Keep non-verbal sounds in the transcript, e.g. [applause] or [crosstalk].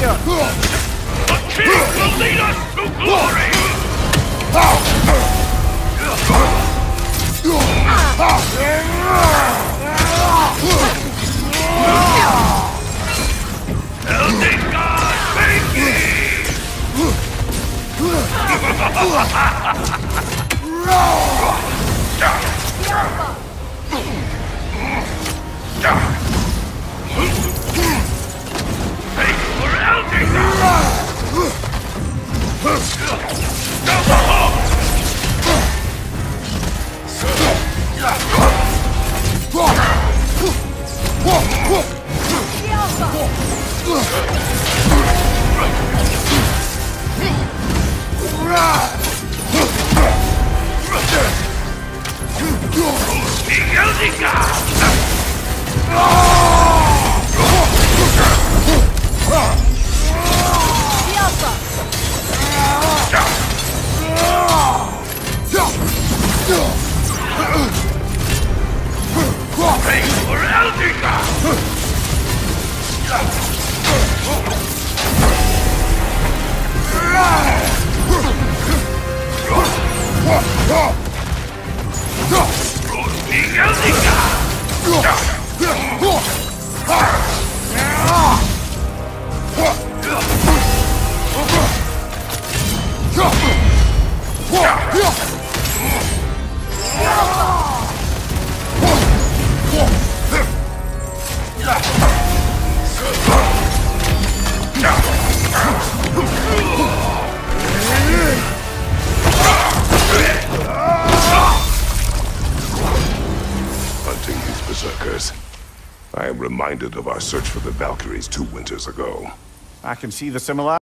here! The king will lead us to glory! Elding God, thank ye! Thank [laughs] The Elding for! The Elding These berserkers. I am reminded of our search for the Valkyries two winters ago. I can see the similarity.